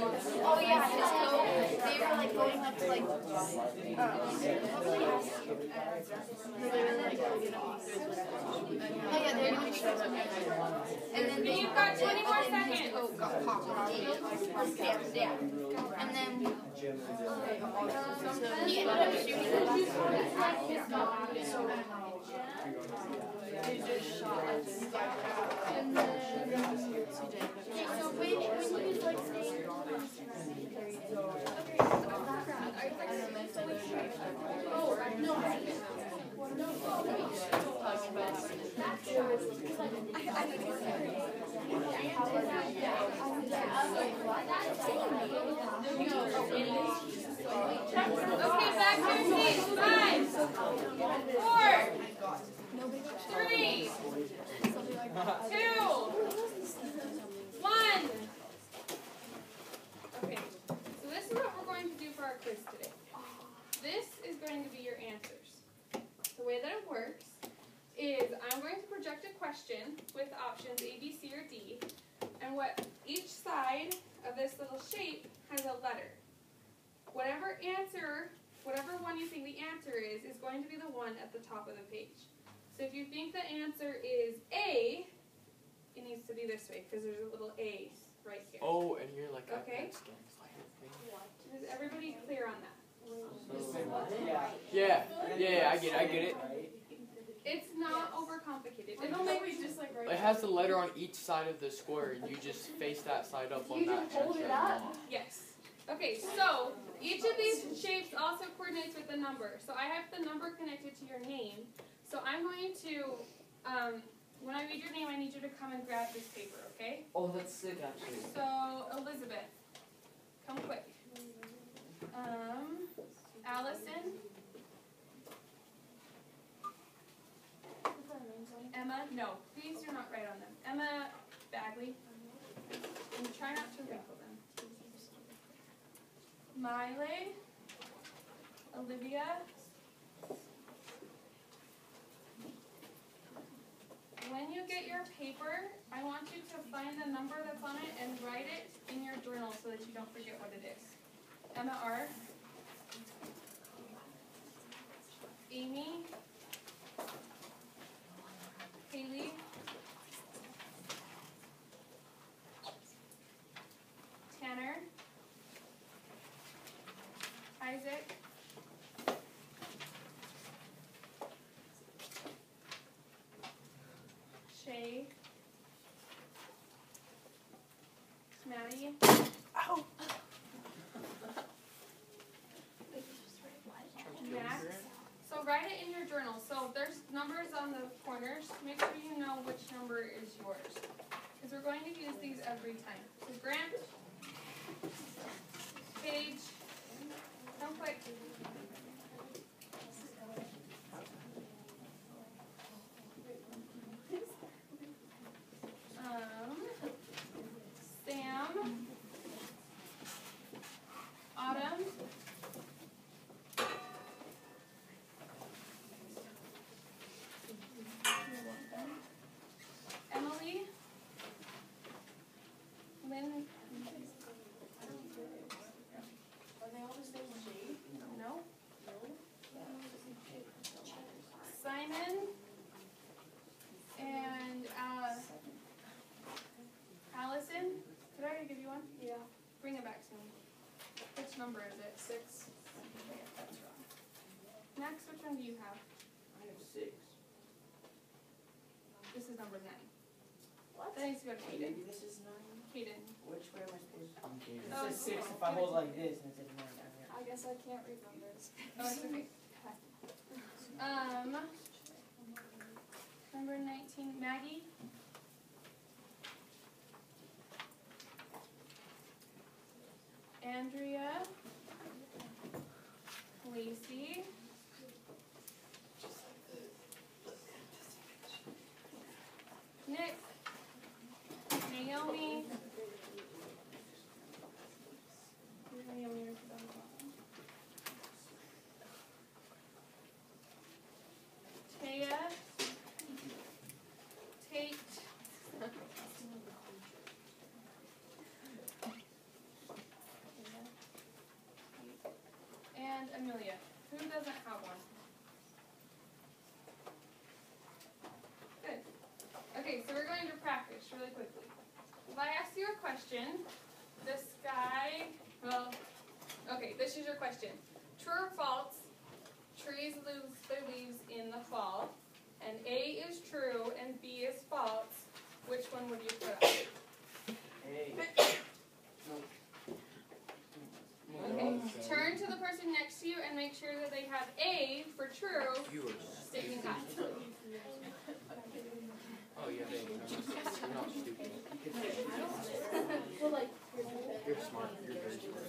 Oh yeah, his coat. They were like going up to like. Um, they. Oh yeah, they're gonna And then they. You've got 20 more seconds. His coat got popped. Yeah, yeah. And then. So he ended up shooting. They just shot us. And then. Okay, so when when he was like saying. Okay, back to your seats. Five, four, three, two, one. Okay, so this is what we're going to do for our quiz today. This is going to be your answers. The way that it works is I'm going to project a question with options A, B, C, or D, and what each side of this little shape has a letter. Whatever answer, whatever one you think the answer is, is going to be the one at the top of the page. So if you think the answer is A, it needs to be this way because there's a little A right here. Oh, and you're like Okay. iPad scan slide thing. Is everybody clear on that? Yeah, yeah, yeah, I get it, I get it. It's not overcomplicated. It'll make me just like It has the letter on each side of the square, and you just face that side up on that. You hold it up? Yes. Okay, so each of these shapes also coordinates with the number. So I have the number connected to your name. So I'm going to, um, when I read your name, I need you to come and grab this paper, okay? Oh, that's sick, actually. So Elizabeth, come quick. Um, Allison. Emma, no, please do not write on them. Emma Bagley. And try not to wrinkle. Miley. Olivia. When you get your paper, I want you to find the number that's on it and write it in your journal so that you don't forget what it is. Emma R. Amy. Haley. Tanner. Isaac. Shay. Maddie. Max. So write it in your journal. So there's numbers on the corners. Make sure you know which number is yours. Because we're going to use these every time. So Grant, Paige, come quick. Um, Sam, Autumn, Emily, Lynn. Are they all the same shape? No. Simon. And uh, Allison. Did I already give you one? Yeah. Bring it back to me. Which number is it? Six. Okay, that's wrong. Max, which one do you have? I have six. This is number nine. What? That needs to go to Hayden. Maybe this is nine. Hayden. Which way am I supposed to? Okay. It Oh, says six if I hold like this, and it says nine down here. I guess I can't read numbers. Oh, it's okay. Um, number nineteen, Maggie. Andrea. Lacey. Amelia? Who doesn't have one? Good. Okay, so we're going to practice really quickly. If I ask you a question, the sky, well, okay, this is your question. True or false? Trees lose their leaves in the fall, and A is true and B is false. Which one would you put up? Hey. Okay, turn to the person next to you and make sure that they have A for true, You are. sticking. Oh yeah, they. You're not stupid. You're smart. You're very smart.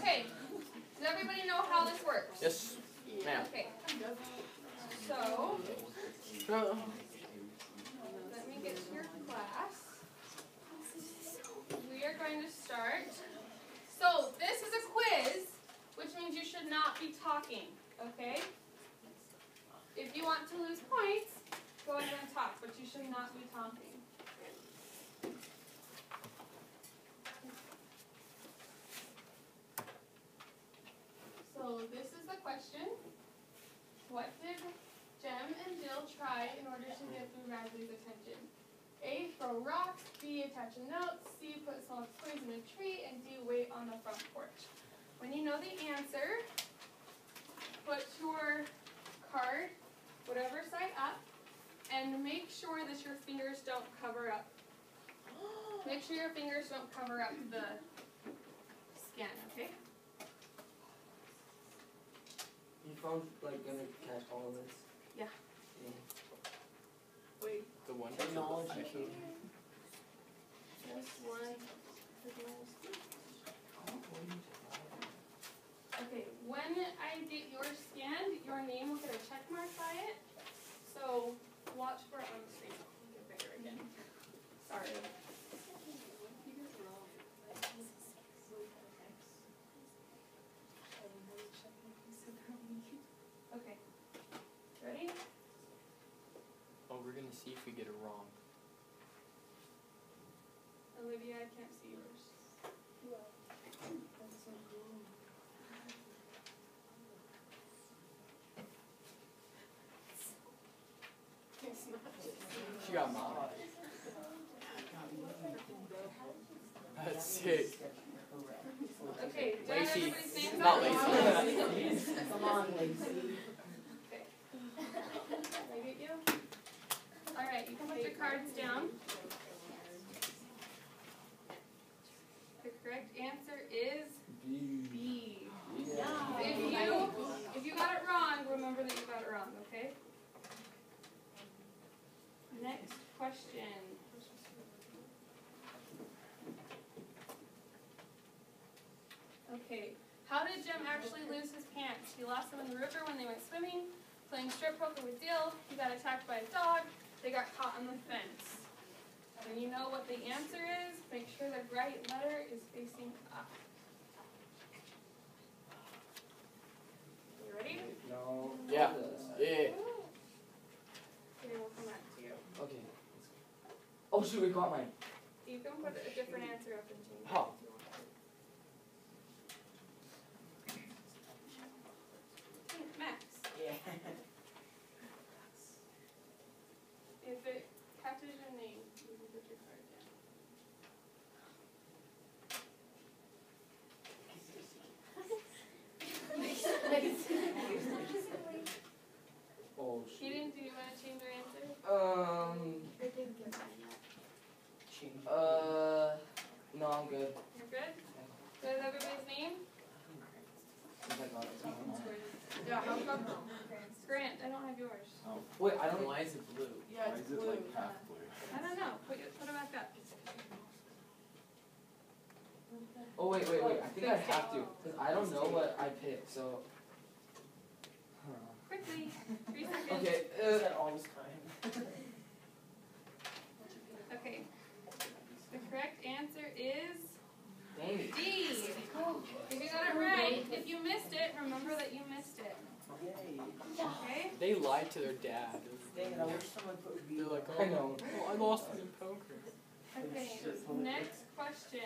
Okay, does everybody know how this works? Yes, ma'am. Okay, so, let me get to your class. We are going to start. So, this is a quiz, which means you should not be talking, okay? If you want to lose points, go ahead and talk, but you should not be talking. So, this is the question. What did Jem and Dill try in order to get through Radley's attention? A. Throw rocks. B. Attach a note. C. Put small toys in a tree. And D. Wait on the front porch. When you know the answer, put your card, whatever side up, and make sure that your fingers don't cover up. Make sure your fingers don't cover up the skin, okay? Your phone's like gonna catch all of this. Yeah. Yeah. The one. Technology. Just one. Okay, when I get yours scanned, your name will get a check mark by it. So watch for it on the screen. Bigger again. Sorry. Okay. Ready? Oh, we're gonna see if we get it wrong. Olivia, I can't see yours. She got mine. That's sick. Okay, do I have Lacey. everybody's names Not up? Lacey. Come on, Lacey. I get you? Alright, you can put your cards down. The correct answer is B. If you, if you got it wrong, remember that you got it wrong, okay? Next question. Okay, how did Jem actually lose his pants? He lost them in the river when they went swimming, playing strip poker with Dill, he got attacked by a dog, they got caught on the fence. When you know what the answer is, make sure the right letter is facing up. You ready? No. Yeah. Yeah. Okay, we'll come back to you. Okay. Oh shoot, we caught mine. You can put a different answer up and change it. How? if you want to. Max, Yeah. if it catches your name, you can put your card down. Oh shoot. Kaden, do you want to change your answer? Um. Uh. No, I'm good. You're good? Good, everybody's name? I think I got it. Yeah, how come? Grant, I don't have. Wait, I don't. Why is it blue? Yeah, it's blue. I don't know, put it, put it back up. Oh wait, wait, wait. I think I have to, cause I don't know what I picked. So. Huh. Quickly, three seconds. Okay. Uh, all this time? Okay. The correct answer is dang. D. If you got it right, if you missed it, remember that you missed it, Yay. okay? They lied to their dad. Dang it, I wish someone put B. They're like, I oh, know. oh, I lost it in poker. Okay, next question.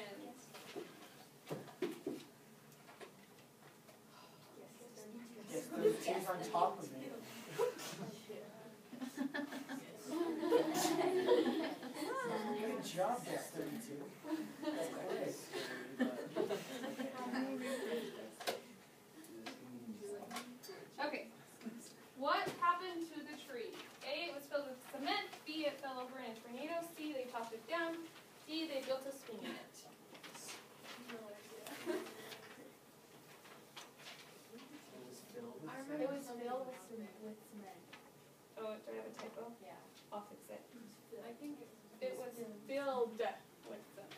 top of it. Good job, Dex thirty-two. That's quick. Okay. What happened to the tree? A, it was filled with cement. B, it fell over in a tornado. C, they chopped it down. D, they built a swing in it. I remember it was filled with cement, with cement. Oh, do I have a typo? Yeah. I'll fix it. I think it was filled with cement.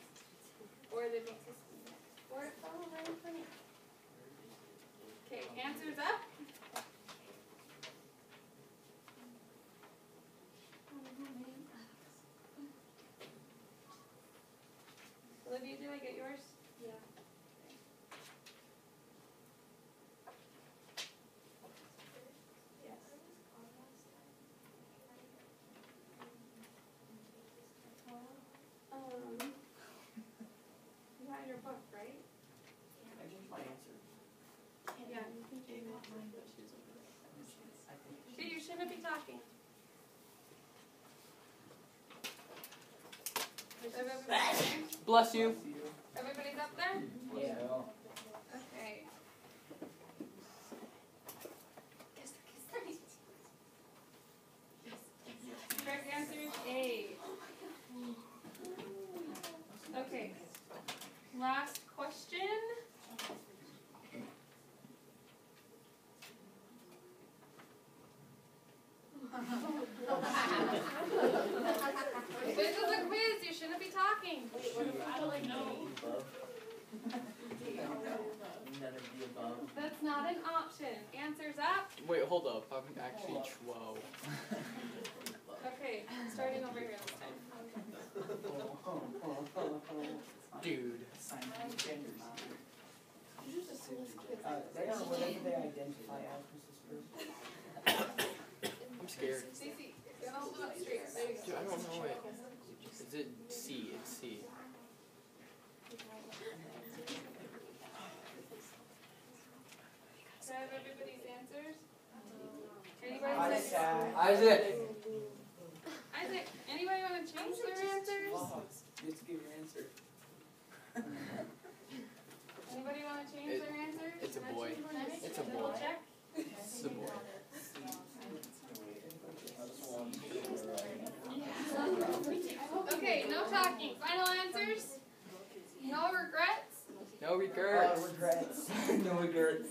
Or they built a swing in it. Or it fell over in a tornado. Okay, answers up. Olivia, did I get yours? Yeah. Yes. Um, you got your book, right? I changed my answer. Yeah. I. See, you shouldn't be talking. Everybody- Bless you. Everybody's up there? Yeah. Okay. Correct answer is A. Okay. Last question. This is a quiz, you shouldn't be talking. None of the above. That's not an option. Answers up. Wait, hold up. I'm actually 12. Okay, starting over here this time. Dude. Uh, they are whatever they identify as, Mrs. Bruce. I'm scared. Cece, get all the straight. There you go. Dude, I don't know it. Is it C? It's C. Do I have everybody's answers? Anybody? Isaac. Isaac. Isaac, anybody wanna change their answers? Let's give your answer. Anybody wanna change It- their answers? it's a Can I boy. change mine? It's a Double boy. check? It's a boy. Okay, no talking. Final answers? No regrets? No Uh, regrets. regrets. no regrets.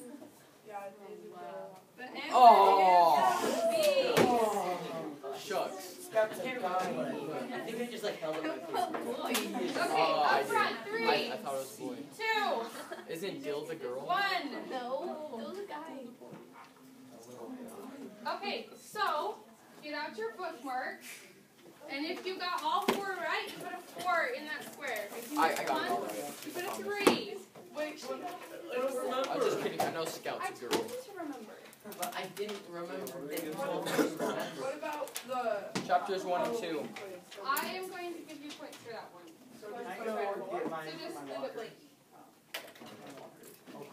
The answer Oh. is B. Oh, Shucks. Steps of I think I just like held oh, up my face. Okay, Oh, I up front, did. three, I, I thought it was a boy. two, Isn't Gil the girl? one. No, oh. it was a guy. Okay, so get out your bookmark. And if you got all four right, you put a four in that square. If you I, I missed got one, it all right. you put a three. Wait, I was just kidding. I know Scout's I a told girl. you to remember. But I didn't remember. They told me to remember. What about the? Chapters 1 and 2. I am going to give you points for that one. I know, get mine So just leave it blank.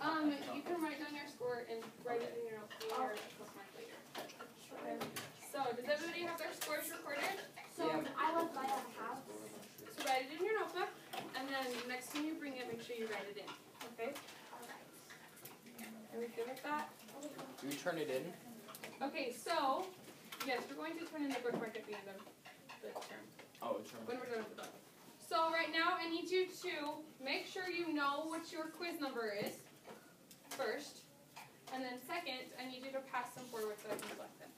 Um, you can write down your score and write it in your notes in your bookmark later. Okay. So, does everybody have their scores recorded? So I left mine at the house. So write it in your notebook, and then next time you bring it, make sure you write it in, okay? Are we good with that? Do we turn it in? Okay, so, yes, we're going to turn in the bookmark at the end of the term, Oh, turn when we're done with the book. So right now, I need you to make sure you know what your quiz number is, first. And then second, I need you to pass them forward so I can select them.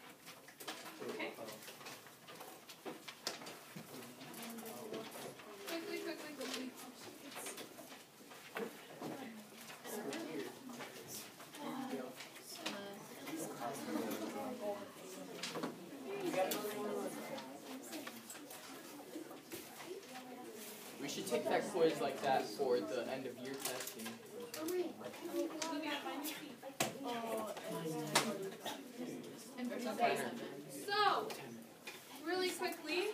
Okay? Quickly, quickly, quickly. We should take that quiz like that for the end of year testing. So, really quickly,